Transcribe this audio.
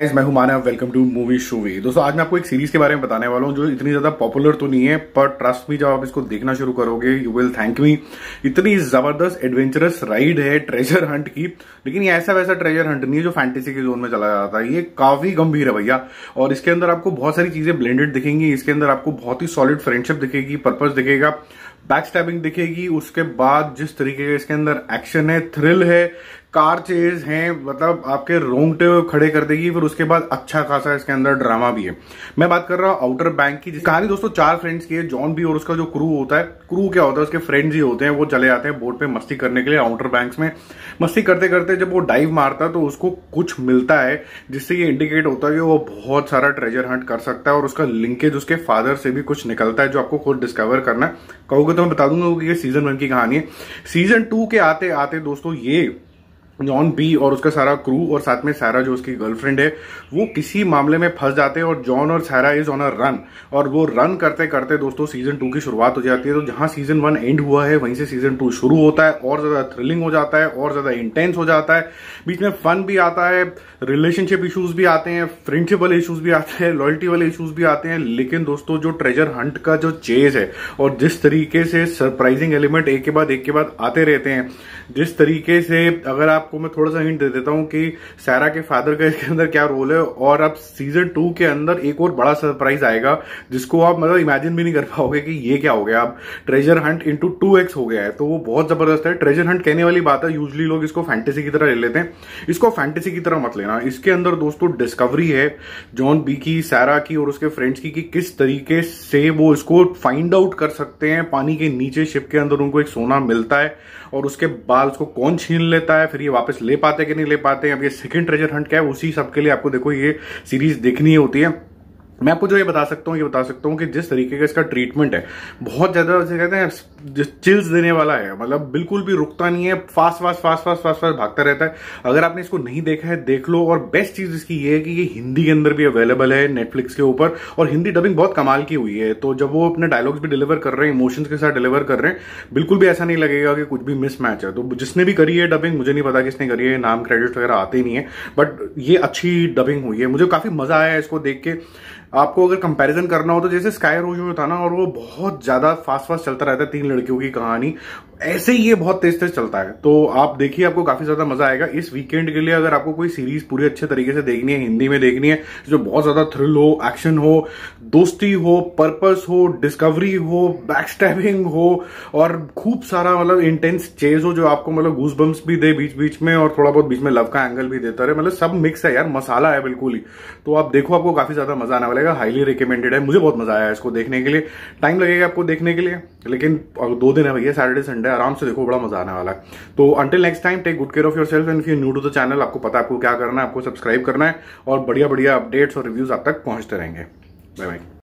मैं हूँ Manav welcome to movie शूवी दोस्तों, आज मैं आपको एक सीरीज़ के बारे में बताने वाला हूँ, जो इतनी ज़्यादा पॉपुलर तो नहीं है, पर ट्रस्ट मी जब आप इसको देखना शुरू करोगे यू विल थैंक मी इतनी ज़बरदस्त एडवेंचरस राइड है ट्रेजर हंट की, लेकिन ये ऐसा वैसा ट्रेजर हंट नहीं है जो फैंटेसी के जोन में चला जाता है। ये काफ़ी गंभीर है भैया, और इसके अंदर आपको बहुत सारी चीज़ें ब्लेंडेड दिखेंगी, इसके अंदर आपको बहुत ही सॉलिड फ्रेंडशिप दिखेगी पर्पज दिखेगा बैक स्टैबिंग दिखेगी, उसके बाद जिस तरीके का इसके अंदर एक्शन है थ्रिल है कार चेज है मतलब आपके रोंगटे खड़े कर देगी, फिर उसके बाद अच्छा खासा इसके अंदर ड्रामा भी है। मैं बात कर रहा हूँ आउटर बैंक की कहानी दोस्तों चार फ्रेंड्स की है जॉन भी और उसका जो क्रू होता है क्रू क्या होता है, उसके फ्रेंड्स ही होते हैं, वो चले जाते हैं बोट पे मस्ती करने के लिए आउटर बैंक में। मस्ती करते करते जब वो डाइव मारता है तो उसको कुछ मिलता है, जिससे ये इंडिकेट होता है कि वो बहुत सारा ट्रेजर हंट कर सकता है और उसका लिंकेज उसके फादर से भी कुछ निकलता है, जो आपको खुद डिस्कवर करना है। कहोगे तो मैं बता दूँगा कि ये सीज़न वन की कहानी है। सीज़न टू के आते आते दोस्तों ये जॉन बी और उसका सारा क्रू और साथ में सारा जो उसकी गर्लफ्रेंड है, वो किसी मामले में फंस जाते हैं और जॉन और सारा इज़ ऑन अ रन और वो रन करते करते दोस्तों सीज़न टू की शुरुआत हो जाती है तो जहाँ सीज़न वन एंड हुआ है, वहीं से सीज़न टू शुरू होता है, और ज़्यादा थ्रिलिंग हो जाता है, और ज़्यादा इंटेंस हो जाता है। बीच में फन भी आता है रिलेशनशिप इशूज भी आते हैं फ्रेंडशिप वाले इशूज भी आते हैं लॉयल्टी वाले इशूज भी आते हैं, लेकिन दोस्तों जो ट्रेजर हंट का जो चेज है, और जिस तरीके से सरप्राइजिंग एलिमेंट एक के बाद एक के बाद आते रहते हैं, जिस तरीके से अगर आपको मैं थोड़ा सा हिंट दे देता हूँ कि सैरा के फादर का इसके अंदर क्या रोल है और अब सीज़न टू के अंदर एक और बड़ा सरप्राइज़ आएगा, जिसको आप मतलब इमेजिन भी नहीं कर पाओगे कि ये क्या हो गया। अब treasure hunt into two X हो गया है तो वो बहुत ज़बरदस्त है। ट्रेजर हंट कहने वाली बात है यूजली लोग इसको फैंटेसी की तरह ले लेते हैं। इसको फैंटेसी की तरह मत लेना। इसके अंदर दोस्तों डिस्कवरी है जॉन बी की सैरा की और उसके फ्रेंड्स की कि किस तरीके से वो इसको फाइंड आउट कर सकते हैं। पानी के नीचे शिप के अंदर उनको एक सोना मिलता है और उसके बाद उसको कौन छीन लेता है, फिर ये वापस ले पाते कि नहीं ले पाते अब ये सेकंड ट्रेजर हंट क्या है? उसी सबके लिए आपको देखो, ये सीरीज़ देखनी होती है। मैं आपको जो ये बता सकता हूँ, ये बता सकता हूँ कि जिस तरीके का इसका ट्रीटमेंट है, बहुत ज़्यादा जैसे कहते हैं चिल्स देने वाला है मतलब बिल्कुल भी रुकता नहीं है fast fast fast fast fast fast भागता रहता है। अगर आपने इसको नहीं देखा है, देख लो, और बेस्ट चीज़ इसकी ये है कि ये हिंदी के अंदर भी अवेलेबल है नेटफ्लिक्स के ऊपर, और हिंदी डबिंग बहुत कमाल की हुई है। तो जब वो अपने डायलॉग्स भी डिलीवर कर रहे हैं इमोशंस के साथ डिलीवर कर रहे हैं, बिल्कुल भी ऐसा नहीं लगेगा कि कुछ भी मिस मैच है। तो जिसने भी करी है डबिंग मुझे नहीं पता किसने करी है, नाम क्रेडिट वगैरह आते नहीं है बट ये अच्छी डबिंग हुई है। मुझे काफ़ी मज़ा आया इसको देख के। आपको अगर कंपैरिजन करना हो तो जैसे स्काई रोज में था ना, और वो बहुत ज़्यादा फास्ट फास्ट चलता रहता है तीन लड़कियों की कहानी। ऐसे ही ये बहुत तेज तेज चलता है। तो आप देखिए, आपको काफ़ी ज़्यादा मज़ा आएगा। इस वीकेंड के लिए अगर आपको कोई सीरीज़ पूरी अच्छे तरीके से देखनी है, हिंदी में देखनी है, जो बहुत ज़्यादा थ्रिल हो एक्शन हो, दोस्ती हो पर्पस हो डिस्कवरी हो बैक स्टैबिंग हो, और खूब सारा मतलब इंटेंस चेज हो, जो आपको मतलब घूस बम्स भी दे बीच बीच में और थोड़ा बहुत बीच में लव का एंगल भी देता रहे। मतलब सब मिक्स है यार, मसाला है बिल्कुल ही। तो आप देखो, आपको काफ़ी ज़्यादा मज़ा आने वाला है। हाईली रिकमेंडेड है। मुझे बहुत मज़ा आया इसको देखने के लिए। टाइम लगेगा आपको देखने के लिए। लेकिन दो दिन है भैया सैटरडे संडे आराम से देखो, बड़ा मज़ा आने वाला है। तो until next time take good care of yourself and new to the channel आपको पता है आपको क्या करना है, आपको सब्सक्राइब करना है और बढ़िया बढ़िया अपडेट्स और रिव्यूज़ आप तक पहुँचते रहेंगे। Bye bye